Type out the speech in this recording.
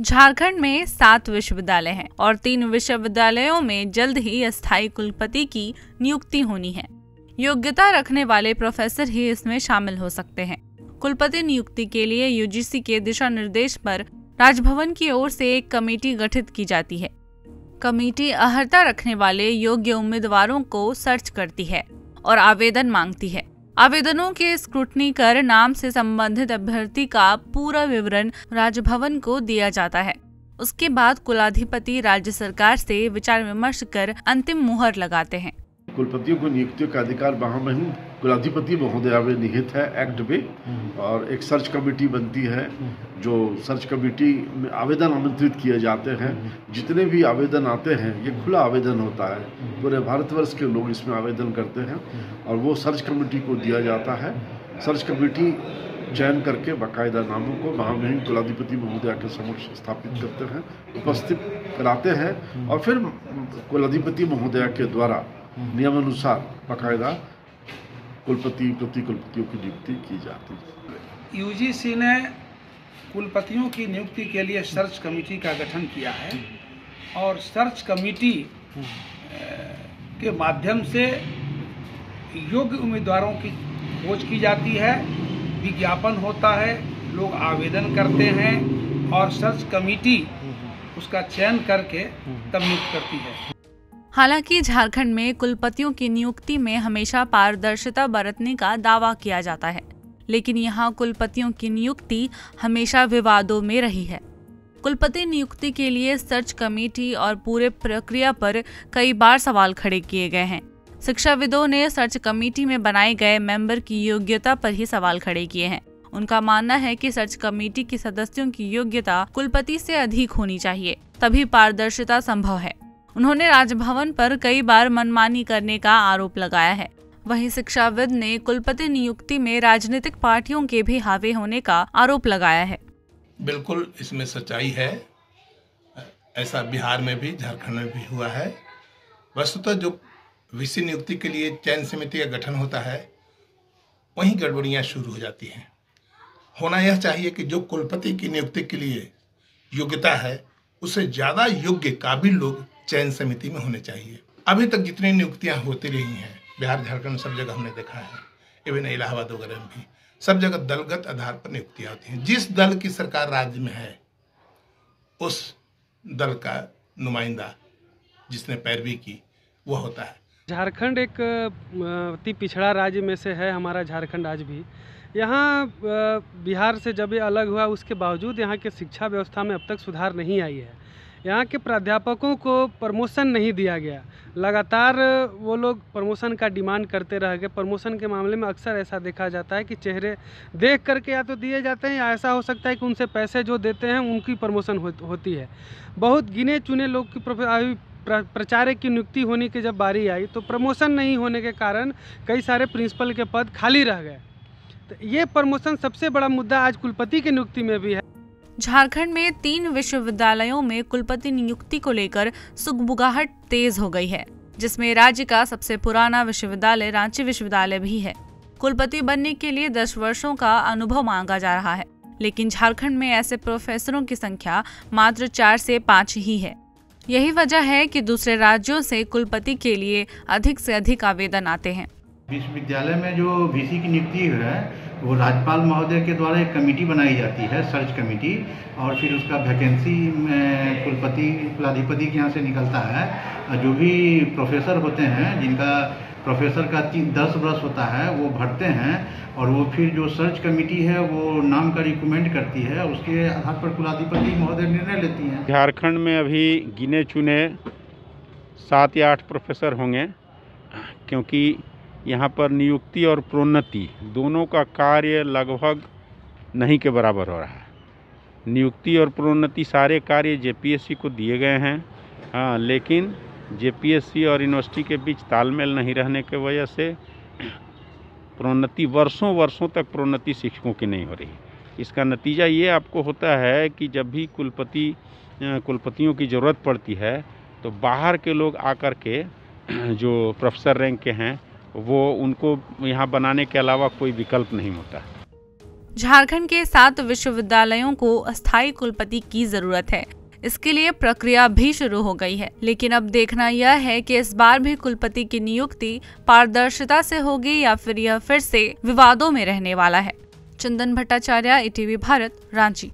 झारखंड में सात विश्वविद्यालय हैं और तीन विश्वविद्यालयों में जल्द ही अस्थायी कुलपति की नियुक्ति होनी है। योग्यता रखने वाले प्रोफेसर ही इसमें शामिल हो सकते हैं। कुलपति नियुक्ति के लिए यूजीसी के दिशा निर्देश पर राजभवन की ओर से एक कमेटी गठित की जाती है। कमेटी अहर्ता रखने वाले योग्य उम्मीदवारों को सर्च करती है और आवेदन मांगती है। आवेदनों के स्क्रूटनी कर नाम से संबंधित अभ्यर्थी का पूरा विवरण राजभवन को दिया जाता है। उसके बाद कुलाधिपति राज्य सरकार से विचार विमर्श कर अंतिम मुहर लगाते हैं। कुलपतियों को नियुक्तियों का अधिकार महामहिम कुलाधिपति महोदया में निहित है एक्ट में। और एक सर्च कमेटी बनती है जो सर्च कमेटी में आवेदन आमंत्रित किए जाते हैं। जितने भी आवेदन आते हैं ये खुला आवेदन होता है। पूरे भारतवर्ष के लोग इसमें आवेदन करते हैं और वो सर्च कमेटी को दिया जाता है। सर्च कमेटी चयन करके बाकायदा नामों को महामहिम कुलाधिपति महोदया के समक्ष स्थापित करते हैं उपस्थित कराते हैं। और फिर कुलाधिपति महोदया के द्वारा नियमानुसार बाकायदा कुलपति प्रति कुलपतियों की नियुक्ति की जाती है। यूजीसी ने कुलपतियों की नियुक्ति के लिए सर्च कमेटी का गठन किया है और सर्च कमेटी के माध्यम से योग्य उम्मीदवारों की खोज की जाती है विज्ञापन होता है लोग आवेदन करते हैं और सर्च कमेटी उसका चयन करके तब नियुक्त करती है। हालाँकि झारखंड में कुलपतियों की नियुक्ति में हमेशा पारदर्शिता बरतने का दावा किया जाता है, लेकिन यहाँ कुलपतियों की नियुक्ति हमेशा विवादों में रही है। कुलपति नियुक्ति के लिए सर्च कमेटी और पूरे प्रक्रिया पर कई बार सवाल खड़े किए गए हैं। शिक्षाविदों ने सर्च कमेटी में बनाए गए मेंबर की योग्यता पर ही सवाल खड़े किए हैं। उनका मानना है कि सर्च कमेटी के सदस्यों की योग्यता कुलपति से अधिक होनी चाहिए, तभी पारदर्शिता संभव है। उन्होंने राजभवन पर कई बार मनमानी करने का आरोप लगाया है। वहीं शिक्षाविद ने कुलपति नियुक्ति में राजनीतिक पार्टियों के भी हावी होने का आरोप लगाया है। बिल्कुल, इसमें सच्चाई है। ऐसा बिहार में भी, झारखंड में भी हुआ है। वस्तुतः जो विषय नियुक्ति के लिए चयन समिति का गठन होता है, वहीं गड़बड़ियाँ शुरू हो जाती हैं। होना यह चाहिए कि जो कुलपति की नियुक्ति के लिए योग्यता है उससे ज़्यादा योग्य काबिल लोग चयन समिति में होने चाहिए। अभी तक जितनी नियुक्तियाँ होती रही हैं, बिहार, झारखंड सब जगह हमने देखा है, इवन इलाहाबाद वगैरह में भी, सब जगह दलगत आधार पर नियुक्तियाँ होती हैं। जिस दल की सरकार राज्य में है, उस दल का नुमाइंदा जिसने पैरवी की वो होता है। झारखंड एक अति पिछड़ा राज्य में से है हमारा झारखंड आज भी। यहाँ बिहार से जब ये अलग हुआ, उसके बावजूद यहाँ के शिक्षा व्यवस्था में अब तक सुधार नहीं आई है। यहाँ के प्राध्यापकों को प्रमोशन नहीं दिया गया। लगातार वो लोग प्रमोशन का डिमांड करते रह गए। प्रमोशन के मामले में अक्सर ऐसा देखा जाता है कि चेहरे देख करके या तो दिए जाते हैं या ऐसा हो सकता है कि उनसे पैसे जो देते हैं उनकी प्रमोशन हो, होती है। बहुत गिने चुने लोग की प्रचार्य की नियुक्ति होने की जब बारी आई तो प्रमोशन नहीं होने के कारण कई सारे प्रिंसिपल के पद खाली रह गए। तो ये प्रमोशन सबसे बड़ा मुद्दा आज कुलपति की नियुक्ति में भी है। झारखंड में तीन विश्वविद्यालयों में कुलपति नियुक्ति को लेकर सुगबुगाहट तेज हो गई है, जिसमें राज्य का सबसे पुराना विश्वविद्यालय रांची विश्वविद्यालय भी है। कुलपति बनने के लिए दस वर्षों का अनुभव मांगा जा रहा है, लेकिन झारखंड में ऐसे प्रोफेसरों की संख्या मात्र चार से पाँच ही है। यही वजह है कि दूसरे राज्यों से कुलपति के लिए अधिक से अधिक आवेदन आते हैं। विश्वविद्यालय में जो वीसी की नियुक्ति है वो राज्यपाल महोदय के द्वारा एक कमेटी बनाई जाती है, सर्च कमेटी, और फिर उसका वैकेंसी कुलपति, कुलाधिपति के यहाँ से निकलता है। जो भी प्रोफेसर होते हैं, जिनका प्रोफेसर का तीन दस वर्ष होता है, वो भरते हैं, और वो फिर जो सर्च कमेटी है, वो नाम का रिकमेंड करती है, उसके आधार पर कुलाधिपति महोदय निर्णय लेती हैं। झारखंड में अभी गिने चुने सात या आठ प्रोफेसर होंगे, क्योंकि यहाँ पर नियुक्ति और प्रोन्नति दोनों का कार्य लगभग नहीं के बराबर हो रहा है। नियुक्ति और प्रोन्नति सारे कार्य जेपीएससी को दिए गए हैं हाँ लेकिन जेपीएससी और यूनिवर्सिटी के बीच तालमेल नहीं रहने के वजह से प्रोन्नति वर्षों वर्षों तक प्रोन्नति शिक्षकों की नहीं हो रही। इसका नतीजा ये आपको होता है कि जब भी कुलपति कुलपतियों की ज़रूरत पड़ती है तो बाहर के लोग आकर के जो प्रोफेसर रैंक के हैं वो उनको यहाँ बनाने के अलावा कोई विकल्प नहीं होता। झारखंड के सात विश्वविद्यालयों को अस्थायी कुलपति की ज़रूरत है। इसके लिए प्रक्रिया भी शुरू हो गई है। लेकिन अब देखना यह है कि इस बार भी कुलपति की नियुक्ति पारदर्शिता से होगी या फिर यह फिर से विवादों में रहने वाला है। चंदन भट्टाचार्य ईटीवी भारत, रांची।